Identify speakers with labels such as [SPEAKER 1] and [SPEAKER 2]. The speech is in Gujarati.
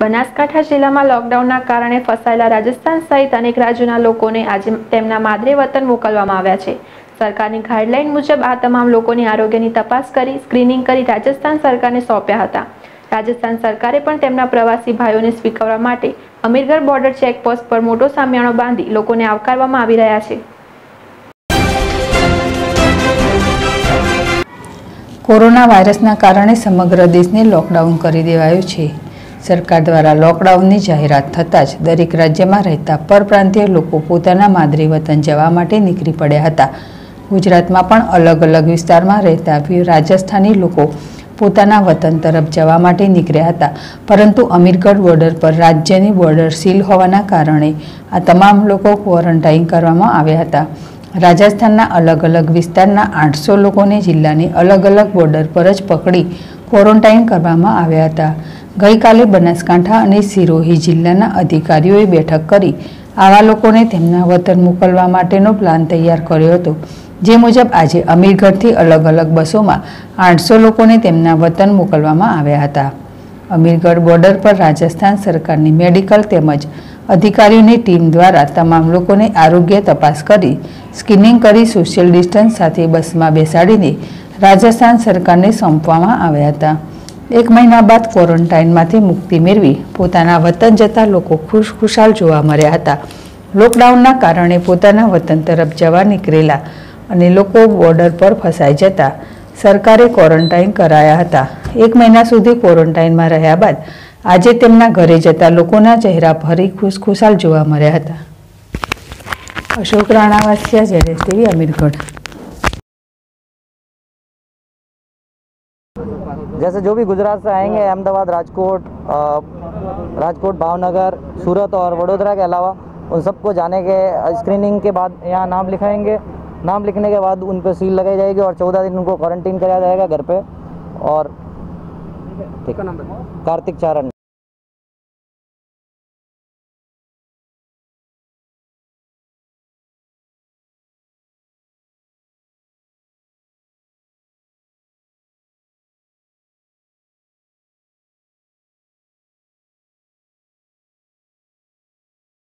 [SPEAKER 1] બનાસકાંઠા જિલ્લામાં લોકડાઉનના કારણે ફસાયેલા રાજસ્થાન સહિત અનેક રાજ્યોના લોકોને આજે તેમના માદરે વતન મોકલવામાં આવ્યા છે. સરકારની ગાઈડલાઈન મુજબ આ તમામ લોકોની આરોગ્યની તપાસ કરી, સ્ક્રીનિંગ કરી રાજસ્થાન સરકારને સોંપ્યા હતા. રાજસ્થાન સરકારે પણ તેમના પ્રવાસી ભાઈઓને સ્વીકારવા માટે અમીરગઢ બોર્ડર ચેકપોસ્ટ પર મોટો સામિયાણો બાંધી લોકોને આવકારવામાં આવી રહ્યા છે.
[SPEAKER 2] કોરોના વાયરસના કારણે સમગ્ર દેશને લોકડાઉન કરી દેવાયું છે. સરકાર દ્વારા લોકડાઉનની જાહેરાત થતાં જ દરેક રાજ્યમાં રહેતા પરપ્રાંતીય લોકો પોતાના માદરી વતન જવા માટે નીકળી પડ્યા હતા. ગુજરાતમાં પણ અલગ અલગ વિસ્તારમાં રહેતા રાજસ્થાની લોકો પોતાના વતન તરફ જવા માટે નીકળ્યા હતા. પરંતુ અમીરગઢ બોર્ડર પર રાજ્યની બોર્ડર સીલ હોવાના કારણે આ તમામ લોકો ક્વોરન્ટાઇન કરવામાં આવ્યા હતા. રાજસ્થાનના અલગ અલગ વિસ્તારના આઠસો લોકોને જિલ્લાની અલગ અલગ બોર્ડર પર જ પકડી ક્વોરન્ટાઇન કરવામાં આવ્યા હતા. ગઈકાલે બનાસકાંઠા અને સિરોહી જિલ્લાના અધિકારીઓએ બેઠક કરી આવા લોકોને તેમના વતન મોકલવા માટેનો પ્લાન તૈયાર કર્યો હતો. જે મુજબ આજે અમીરગઢથી અલગ અલગ બસોમાં આઠસો લોકોને તેમના વતન મોકલવામાં આવ્યા હતા. અમીરગઢ બોર્ડર પર રાજસ્થાન સરકારની મેડિકલ તેમજ અધિકારીઓની ટીમ દ્વારા તમામ લોકોને આરોગ્ય તપાસ કરી, સ્કિનિંગ કરી, સોશિયલ ડિસ્ટન્સ સાથે બસમાં બેસાડીને રાજસ્થાન સરકારને સોંપવામાં આવ્યા હતા. એક મહિના બાદ ક્વોરન્ટાઇનમાંથી મુક્તિ મેળવી પોતાના વતન જતા લોકો ખુશ ખુશાલ જોવા મળ્યા હતા. લોકડાઉનના કારણે પોતાના વતન તરફ જવા નીકળેલા અને લોકો બોર્ડર પર ફસાઈ જતા સરકારે ક્વોરન્ટાઇન કરાયા હતા. એક મહિના સુધી ક્વોરન્ટાઇનમાં રહ્યા બાદ આજે તેમના ઘરે જતા લોકોના ચહેરા ફરી ખુશખુશાલ જોવા મળ્યા હતા. અશોક રાણાવાસિયા, જેડેશ દેવી અમીરગઢ.
[SPEAKER 3] जैसे जो भी गुजरात से आएँगे अहमदाबाद राजकोट राजकोट भावनगर सूरत और वडोदरा के अलावा उन सबको जाने के स्क्रीनिंग के बाद यहाँ नाम लिखाएँगे। नाम लिखने के बाद उन पर सील लगाई जाएगी और चौदह दिन उनको क्वारंटीन कराया जाएगा घर पे। और ठीक कार्तिक चारण।